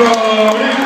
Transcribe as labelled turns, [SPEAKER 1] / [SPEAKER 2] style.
[SPEAKER 1] Costa